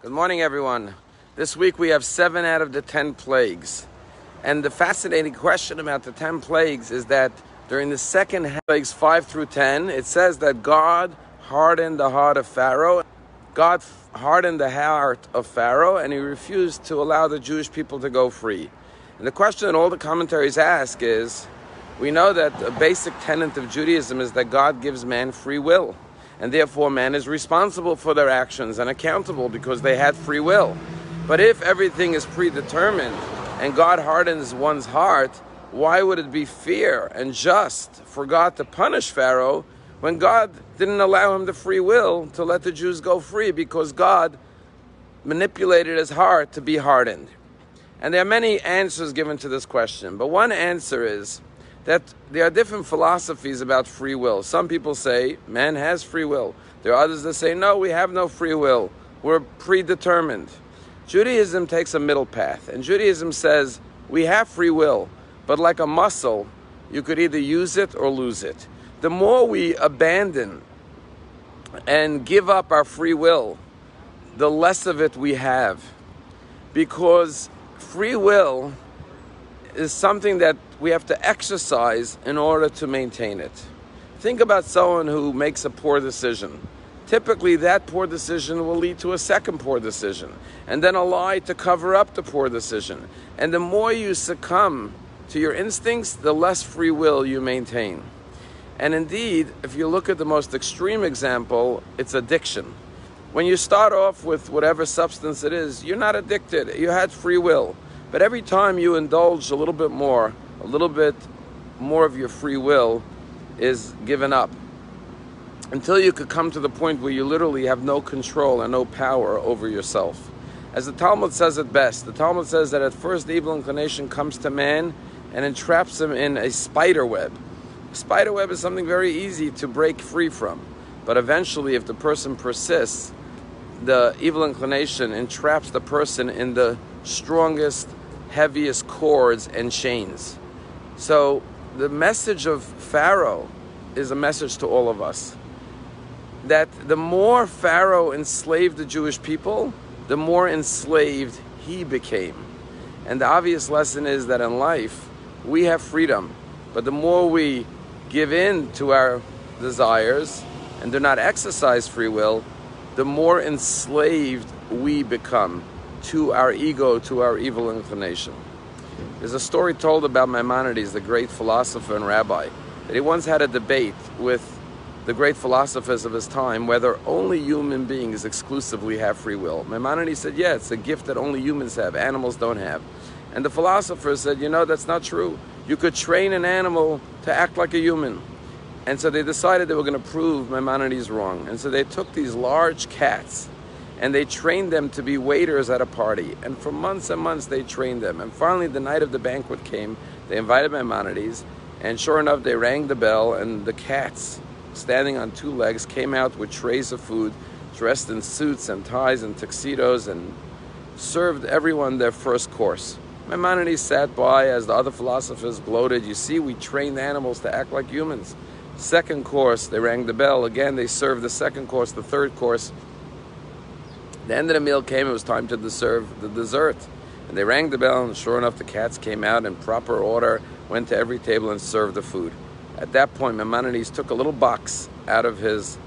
Good morning, everyone. This week we have seven out of the ten plagues. And the fascinating question about the ten plagues is that during the second plagues, five through ten, it says that God hardened the heart of Pharaoh. God hardened the heart of Pharaoh and he refused to allow the Jewish people to go free. And the question that all the commentaries ask is we know that a basic tenet of Judaism is that God gives man free will and therefore man is responsible for their actions and accountable because they had free will. But if everything is predetermined and God hardens one's heart, why would it be fair and just for God to punish Pharaoh when God didn't allow him the free will to let the Jews go free because God manipulated his heart to be hardened? And there are many answers given to this question, but one answer is that there are different philosophies about free will. Some people say man has free will. There are others that say no, we have no free will. We're predetermined. Judaism takes a middle path, and Judaism says we have free will, but like a muscle, you could either use it or lose it. The more we abandon and give up our free will, the less of it we have. Because free will is something that we have to exercise in order to maintain it. Think about someone who makes a poor decision. Typically, that poor decision will lead to a second poor decision, and then a lie to cover up the poor decision. And the more you succumb to your instincts, the less free will you maintain. And indeed, if you look at the most extreme example, it's addiction. When you start off with whatever substance it is, you're not addicted, you had free will. But every time you indulge a little bit more, a little bit more of your free will is given up until you could come to the point where you literally have no control and no power over yourself. As the Talmud says it best, the Talmud says that at first the evil inclination comes to man and entraps him in a spider web. A spider web is something very easy to break free from, but eventually, if the person persists, the evil inclination entraps the person in the strongest heaviest cords and chains. So the message of Pharaoh is a message to all of us that the more Pharaoh enslaved the Jewish people, the more enslaved he became. And the obvious lesson is that in life, we have freedom, but the more we give in to our desires and do not exercise free will, the more enslaved we become to our ego, to our evil inclination. There's a story told about Maimonides, the great philosopher and rabbi, that he once had a debate with the great philosophers of his time whether only human beings exclusively have free will. Maimonides said, Yeah, it's a gift that only humans have, animals don't have. And the philosophers said, You know, that's not true. You could train an animal to act like a human. And so they decided they were going to prove Maimonides wrong. And so they took these large cats and they trained them to be waiters at a party. And for months and months, they trained them. And finally, the night of the banquet came. They invited Maimonides, and sure enough, they rang the bell, and the cats, standing on two legs, came out with trays of food, dressed in suits and ties and tuxedos, and served everyone their first course. Maimonides sat by as the other philosophers gloated. You see, we trained animals to act like humans. Second course, they rang the bell. Again, they served the second course, the third course. The end of the meal came, it was time to serve the dessert. And they rang the bell, and sure enough, the cats came out in proper order, went to every table and served the food. At that point, Maimonides took a little box out of his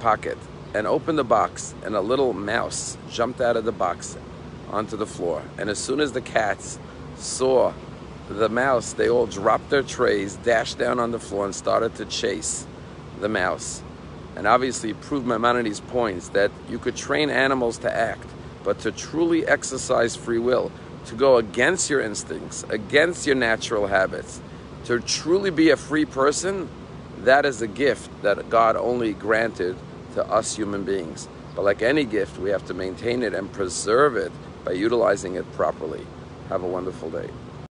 pocket and opened the box, and a little mouse jumped out of the box onto the floor. And as soon as the cats saw the mouse, they all dropped their trays, dashed down on the floor, and started to chase the mouse and obviously proved Maimonides' points that you could train animals to act, but to truly exercise free will, to go against your instincts, against your natural habits, to truly be a free person, that is a gift that God only granted to us human beings. But like any gift, we have to maintain it and preserve it by utilizing it properly. Have a wonderful day.